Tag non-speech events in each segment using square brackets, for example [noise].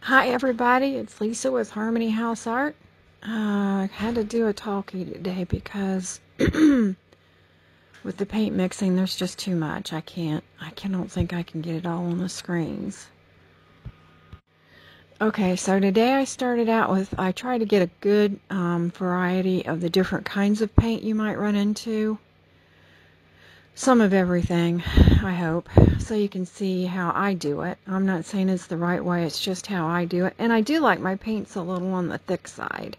Hi everybody, it's Lisa with Harmony House Art. Uh, I had to do a talkie today because [clears throat] with the paint mixing there's just too much. I can't, I cannot think I can get it all on the screens. Okay, so today I started out with, I tried to get a good um, variety of the different kinds of paint you might run into some of everything, I hope, so you can see how I do it. I'm not saying it's the right way, it's just how I do it. And I do like my paints a little on the thick side.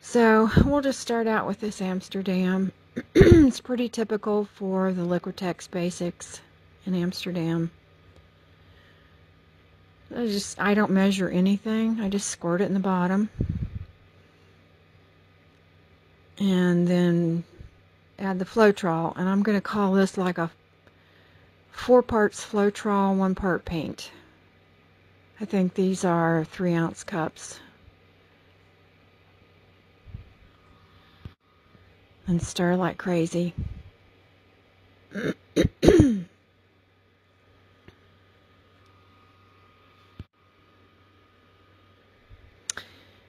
So we'll just start out with this Amsterdam. [clears throat] it's pretty typical for the Liquitex Basics in Amsterdam. I just I don't measure anything. I just squirt it in the bottom. And then add the Floetrol, and I'm going to call this like a four parts Floetrol, one part paint. I think these are three ounce cups. And stir like crazy. [coughs] and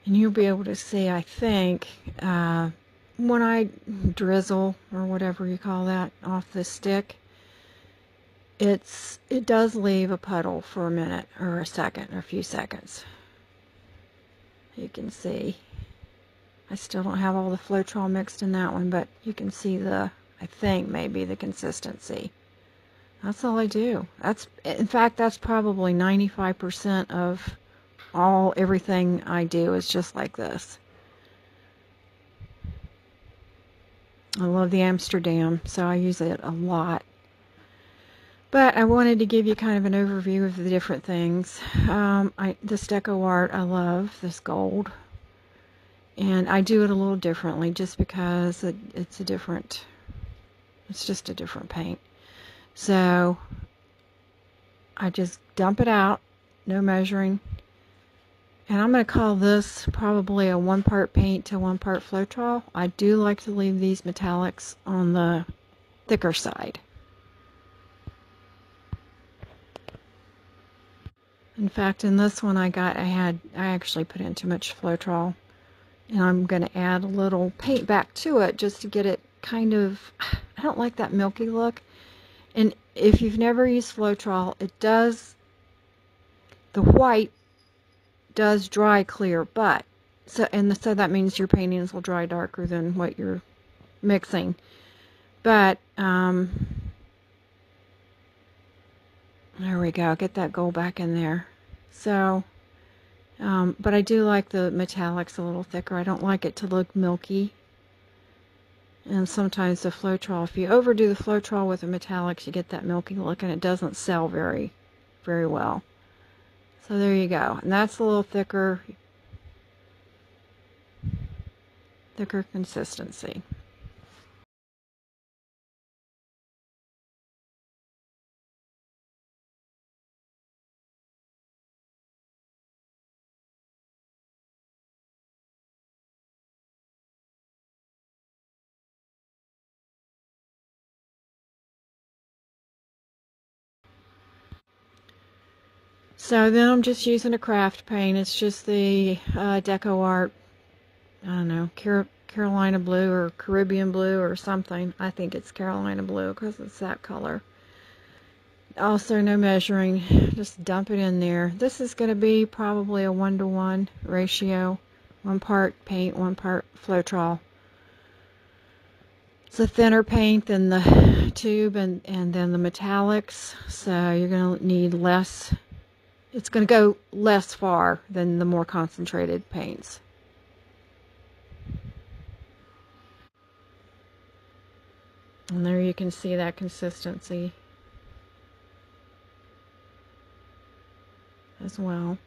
you'll be able to see, I think, uh, when I drizzle or whatever you call that off the stick, it's it does leave a puddle for a minute or a second or a few seconds. You can see. I still don't have all the Floetrol mixed in that one, but you can see the, I think maybe the consistency. That's all I do. That's in fact that's probably 95% of all everything I do is just like this. I love the Amsterdam, so I use it a lot. But I wanted to give you kind of an overview of the different things. Um, I, this deco art, I love this gold. And I do it a little differently just because it, it's a different, it's just a different paint. So I just dump it out, no measuring, and I'm going to call this probably a one part paint to one part Floetrol. I do like to leave these metallics on the thicker side. In fact, in this one I got, I had, I actually put in too much Floetrol. And I'm going to add a little paint back to it just to get it kind of, I don't like that milky look. And if you've never used Floetrol, it does, the white does dry clear, but so and so that means your paintings will dry darker than what you're mixing. But um, there we go. Get that gold back in there. So, um, but I do like the metallics a little thicker. I don't like it to look milky. And sometimes the Floetrol, if you overdo the Floetrol with the metallics, you get that milky look and it doesn't sell very, very well. So there you go. And that's a little thicker, thicker consistency. So then I'm just using a craft paint. It's just the uh, Deco Art, I don't know, Car Carolina Blue or Caribbean Blue or something. I think it's Carolina Blue because it's that color. Also no measuring, just dump it in there. This is going to be probably a one-to-one -one ratio. One part paint, one part Floetrol. It's a thinner paint than the tube and, and then the metallics. So you're going to need less it's going to go less far than the more concentrated paints. And there you can see that consistency as well.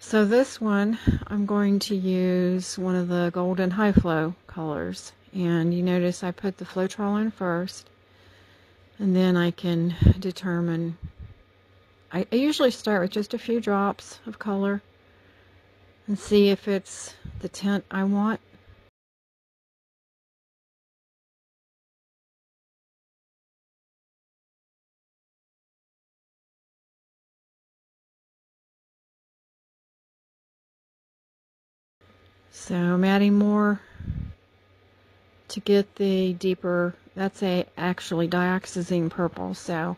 So this one, I'm going to use one of the golden high flow colors. And you notice I put the Floetrol in first. And then I can determine, I, I usually start with just a few drops of color and see if it's the tint I want. So I'm adding more to get the deeper, that's a actually dioxazine purple. So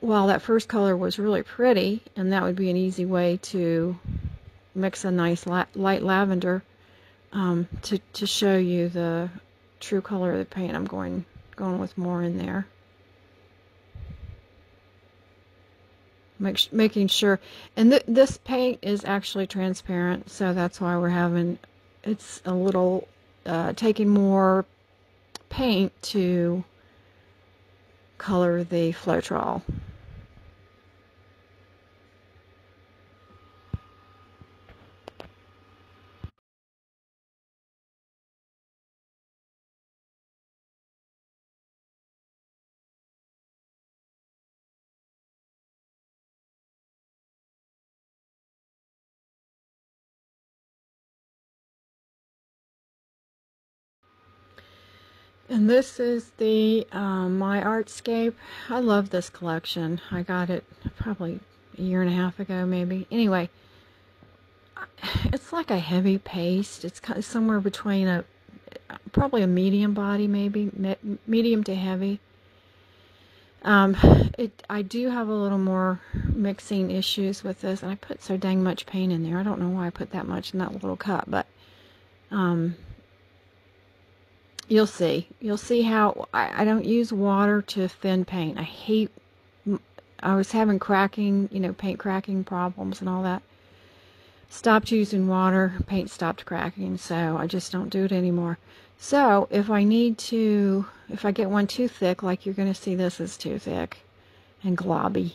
while that first color was really pretty, and that would be an easy way to mix a nice la light lavender um, to, to show you the true color of the paint, I'm going, going with more in there. Make, making sure, and th this paint is actually transparent, so that's why we're having, it's a little, uh, taking more paint to color the Floetrol. And this is the um, My Artscape. I love this collection. I got it probably a year and a half ago, maybe. Anyway, it's like a heavy paste. It's kind of somewhere between a probably a medium body, maybe me medium to heavy. Um, it I do have a little more mixing issues with this, and I put so dang much paint in there. I don't know why I put that much in that little cup, but um, You'll see. You'll see how I, I don't use water to thin paint. I hate, I was having cracking, you know, paint cracking problems and all that. Stopped using water, paint stopped cracking, so I just don't do it anymore. So if I need to, if I get one too thick, like you're going to see this is too thick and globby,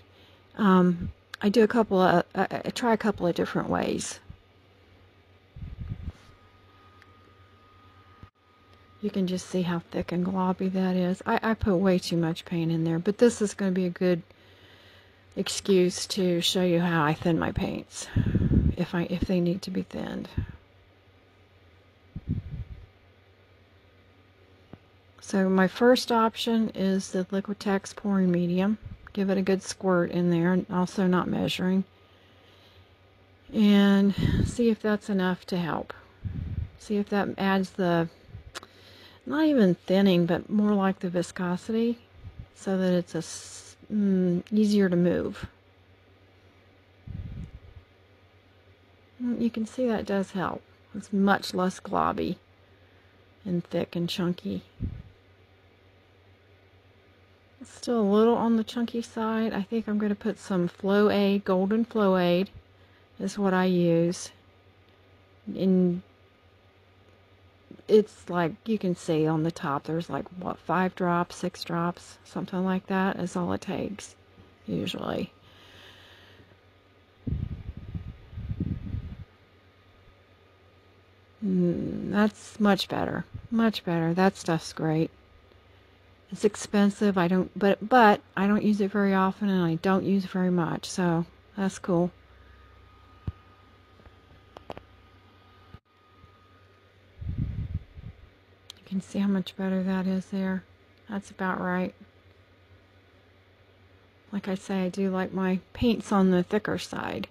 um, I do a couple of, I, I try a couple of different ways. You can just see how thick and globby that is. I, I put way too much paint in there, but this is going to be a good excuse to show you how I thin my paints if I if they need to be thinned. So my first option is the Liquitex pouring medium. Give it a good squirt in there, and also not measuring. And see if that's enough to help. See if that adds the not even thinning, but more like the viscosity so that it's a, mm, easier to move. Mm, you can see that does help. It's much less globby and thick and chunky. It's still a little on the chunky side. I think I'm going to put some Flow Aid, Golden Flow Aid is what I use. In it's like you can see on the top there's like what five drops six drops something like that is all it takes usually. Mm, that's much better much better. That stuff's great. It's expensive I don't but but I don't use it very often and I don't use very much so that's cool can see how much better that is there. That's about right. Like I say, I do like my paints on the thicker side.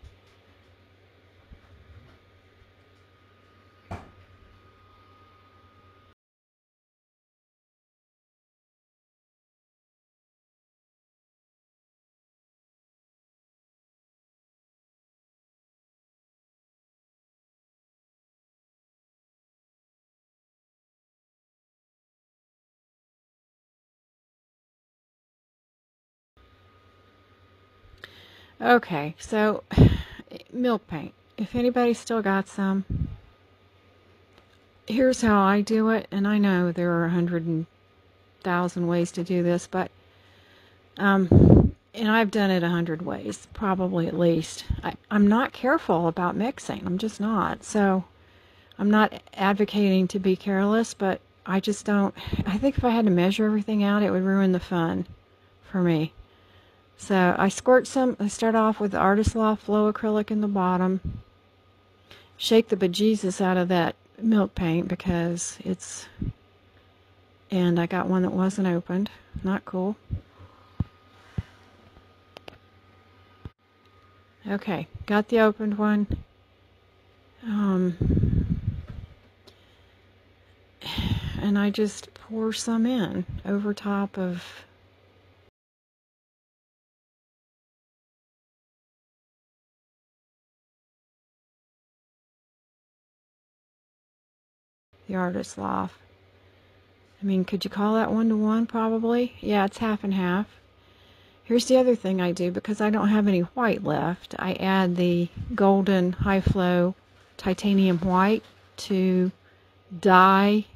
Okay, so [sighs] milk paint. If anybody still got some, here's how I do it. And I know there are a hundred and thousand ways to do this, but um, and I've done it a hundred ways, probably at least. I, I'm not careful about mixing. I'm just not. So I'm not advocating to be careless, but I just don't. I think if I had to measure everything out, it would ruin the fun for me. So I squirt some, I start off with the Artist Loft Flow Acrylic in the bottom. Shake the bejesus out of that milk paint because it's, and I got one that wasn't opened. Not cool. Okay, got the opened one. Um, and I just pour some in over top of the artist loft. I mean, could you call that one to one? Probably. Yeah, it's half and half. Here's the other thing I do because I don't have any white left. I add the golden high flow titanium white to dye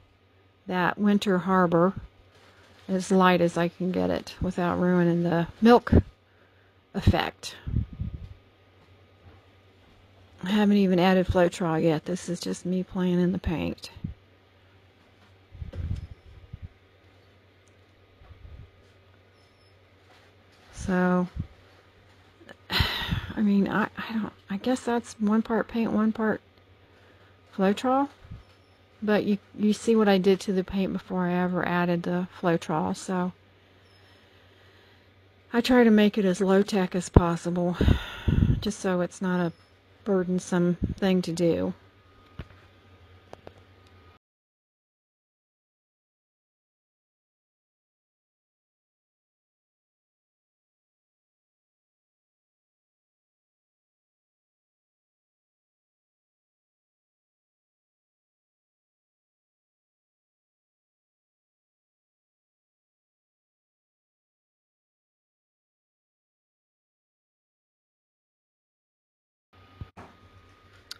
that winter harbor as light as I can get it without ruining the milk effect. I haven't even added Floetrol yet. This is just me playing in the paint. So, [sighs] I mean, I, I don't, I guess that's one part paint, one part Floetrol. But you, you see what I did to the paint before I ever added the Floetrol, so I try to make it as low-tech as possible, [sighs] just so it's not a burdensome thing to do.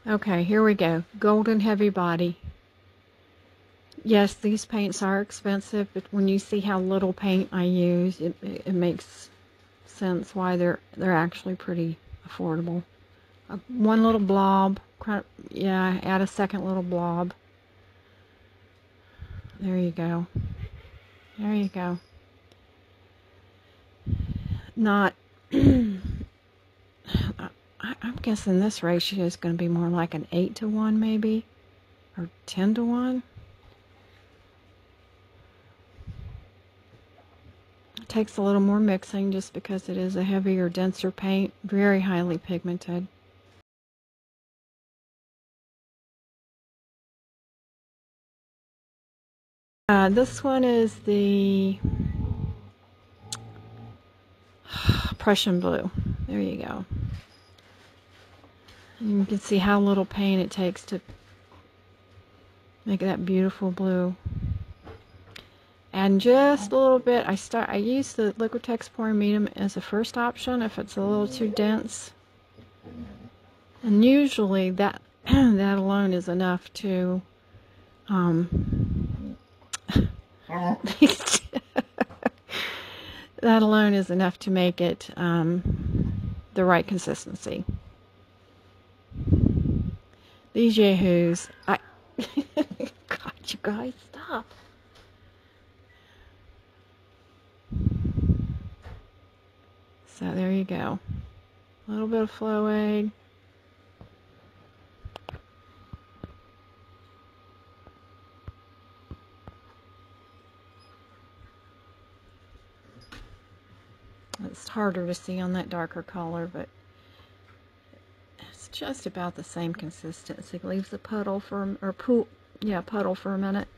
Okay, here we go. Golden heavy body. Yes, these paints are expensive, but when you see how little paint I use, it, it makes sense why they're they're actually pretty affordable. Uh, one little blob, yeah, add a second little blob. There you go. There you go. Not [clears throat] I, am guessing this ratio is going to be more like an 8 to 1 maybe, or 10 to 1. It takes a little more mixing just because it is a heavier, denser paint, very highly pigmented. Uh, this one is the [sighs] Prussian blue. There you go. You can see how little paint it takes to make that beautiful blue. And just a little bit, I start. I use the Liquitex pouring medium as a first option if it's a little too dense. And usually that [clears throat] that alone is enough to um, [laughs] that alone is enough to make it um, the right consistency. These yahoos. I. [laughs] God, you guys, stop. So there you go. A little bit of flow aid. It's harder to see on that darker color, but just about the same consistency. Leaves the puddle for, or pool, yeah, puddle for a minute.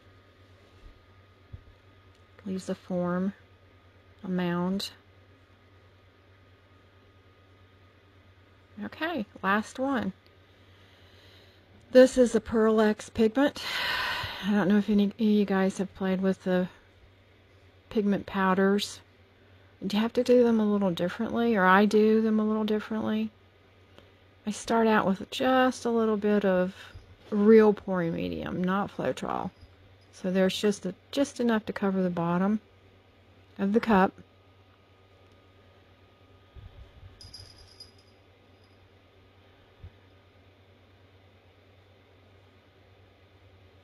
Leaves a form, a mound. Okay, last one. This is a Pearl Ex pigment. I don't know if any of you guys have played with the pigment powders. Do you have to do them a little differently, or I do them a little differently? I start out with just a little bit of real pouring medium, not Floetrol. So there's just a, just enough to cover the bottom of the cup.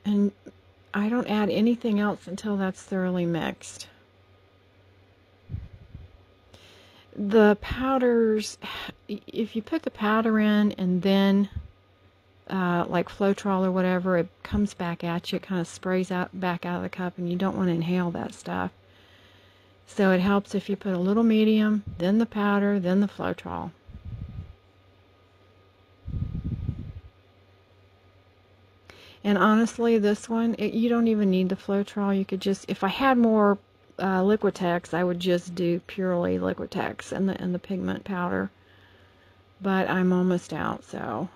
And I don't add anything else until that's thoroughly mixed. The powders if you put the powder in and then uh, like Floetrol or whatever, it comes back at you. It kind of sprays out back out of the cup, and you don't want to inhale that stuff. So it helps if you put a little medium, then the powder, then the Floetrol. And honestly, this one, it, you don't even need the Floetrol. You could just, if I had more uh, Liquitex, I would just do purely Liquitex and the, and the pigment powder. But I'm almost out, so.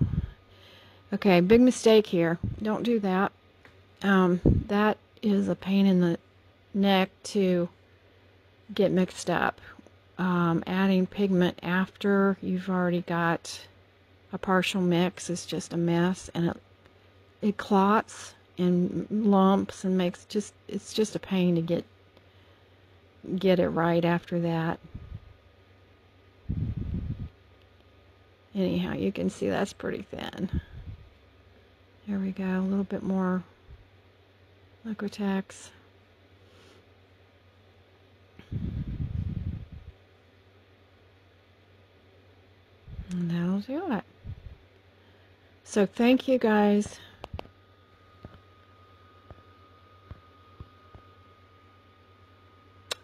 Okay, big mistake here. Don't do that. Um, that is a pain in the neck to get mixed up. Um, adding pigment after you've already got a partial mix is just a mess and it it clots and lumps and makes just it's just a pain to get get it right after that anyhow you can see that's pretty thin there we go a little bit more Liquitex and that'll do it so thank you guys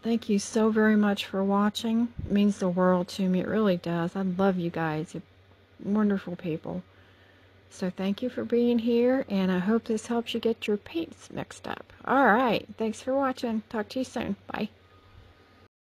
Thank you so very much for watching. It means the world to me. It really does. I love you guys. Wonderful people. So thank you for being here, and I hope this helps you get your paints mixed up. All right. Thanks for watching. Talk to you soon. Bye.